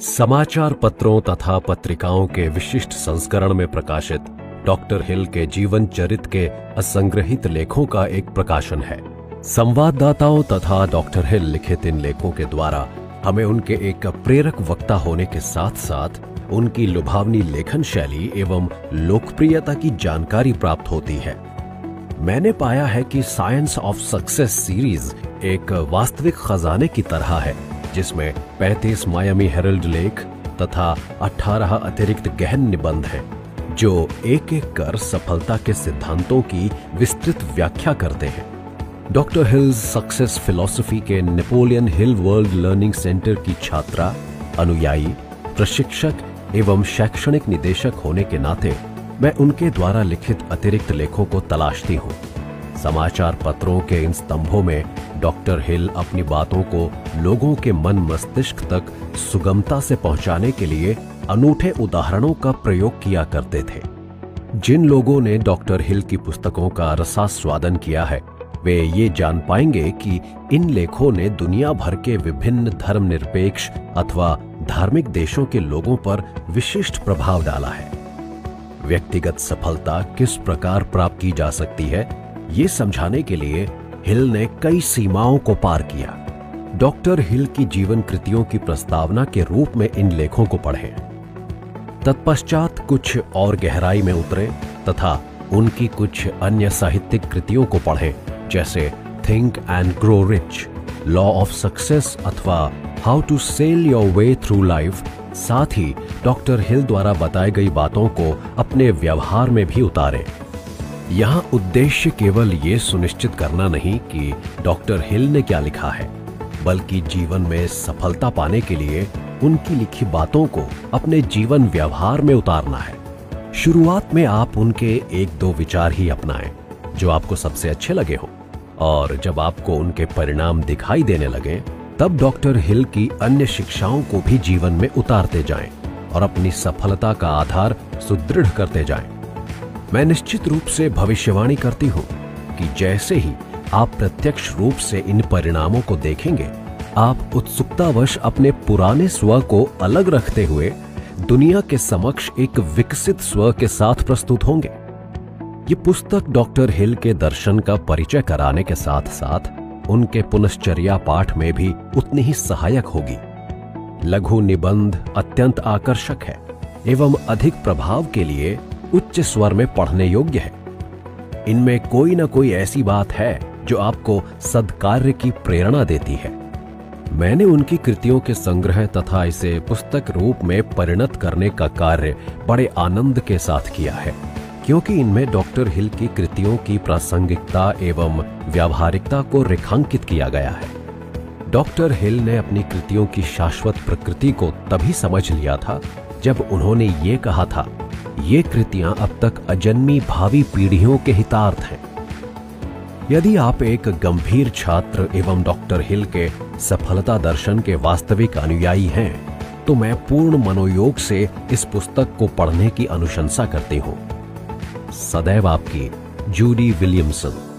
समाचार पत्रों तथा पत्रिकाओं के विशिष्ट संस्करण में प्रकाशित डॉक्टर हिल के जीवन चरित के असंग्रहित लेखों का एक प्रकाशन है। संवाददाताओं तथा डॉक्टर हिल लिखित इन लेखों के द्वारा हमें उनके एक प्रेरक वक्ता होने के साथ साथ उनकी लुभावनी लेखन शैली एवं लोकप्रियता की जानकारी प्राप्त होती है। मैंने पाया है कि साइंस ऑफ़ सक्सेस सीरीज़ एक वास्तविक खजाने की तरह है। जिसमें 35 मायामी हेरल्ड लेख तथा 18 अतिरिक्त गहन निबंध हैं, जो एक एक कर सफलता के सिद्धांतों की विस्तृत व्याख्या करते हैं। डॉक्टर हिल्स सक्सेस फिलॉसफी के Napoleon Hill World Learning Centre की छात्रा, अनुयायी, प्रशिक्षक एवं शैक्षणिक निदेशक होने के नाते मैं उनके द्वारा लिखित अतिरिक्त लेखों को तलाशती हूँ। समाचार पत्रों के इन स्तंभों में डॉक्टर हिल अपनी बातों को लोगों के मन मस्तिष्क तक सुगमता से पहुँचाने के लिए अनूठे उदाहरणों का प्रयोग किया करते थे। जिन लोगों ने डॉक्टर हिल की पुस्तकों का रसास्वादन किया है, वे ये जान पाएँगे कि इन लेखों ने दुनिया भर के विभिन्न धर्मनिरपेक्ष अथवा धार्मिक देशों के लोगों पर विशिष्ट प्रभाव डाला है। व्यक्तिगत सफलता किस प्रकार प्राप्त की जा सकती है ये समझाने के लिए हिल ने कई सीमाओं को पार किया। डॉक्टर हिल की जीवन कृतियों की प्रस्तावना के रूप में इन लेखों को पढ़ें। तत्पश्चात कुछ और गहराई में उतरे तथा उनकी कुछ अन्य साहित्यिक कृतियों को पढ़ें, जैसे think and grow rich law of success अथवा how to sell your way through life साथ ही डॉक्टर हिल द्वारा बताई गई बातों को अपने व्यवहार में भी उतारें। यहाँ उद्देश्य केवल ये सुनिश्चित करना नहीं कि डॉक्टर हिल ने क्या लिखा है, बल्कि जीवन में सफलता पाने के लिए उनकी लिखी बातों को अपने जीवन व्यवहार में उतारना है शुरुआत में आप उनके एक दो विचार ही अपनाएँ, जो आपको सबसे अच्छे लगे हो और जब आपको उनके परिणाम दिखाई देने लगे, तब डॉक्टर हिल की अन्य शिक्षाओं को भी जीवन में उतारते जाएँ और अपनी सफलता का आधार सुदृढ़ करते जाएँ। मैं निश्चित रूप से भविष्यवाणी करती हूँ कि जैसे ही आप प्रत्यक्ष रूप से इन परिणामों को देखेंगे, आप उत्सुकतावश अपने पुराने स्व को अलग रखते हुए दुनिया के समक्ष एक विकसित स्व के साथ प्रस्तुत होंगे। ये पुस्तक डॉक्टर हिल के दर्शन का परिचय कराने के साथ साथ उनके पुनश्चर्या पाठ में भी उतनी ही सहायक होगी। लघु निबंध अत्यंत आकर्षक है एवं अधिक प्रभाव के लिए उच्च स्वर में पढ़ने योग्य है। इनमें कोई ना कोई ऐसी बात है जो आपको सदकार्य की प्रेरणा देती है। मैंने उनकी कृतियों के संग्रह तथा इसे पुस्तक रूप में परिणत करने का कार्य बड़े आनंद के साथ किया है, क्योंकि इनमें डॉक्टर हिल की कृतियों की प्रासंगिकता एवं व्यावहारिकता को रेखांकित किया गया है। डॉक्टर हिल ने अपनी कृतियों की शाश्वत प्रकृति को तभी समझ लिया था जब उन्होंने ये कहा था ये कृतियाँ अब तक अजन्मी भावी पीढ़ियों के हितार्थ हैं। यदि आप एक गंभीर छात्र एवं डॉक्टर हिल के सफलता दर्शन के वास्तविक अनुयायी हैं तो मैं पूर्ण मनोयोग से इस पुस्तक को पढ़ने की अनुशंसा करती हूँ। सदैव आपकी, जूडी विलियमसन।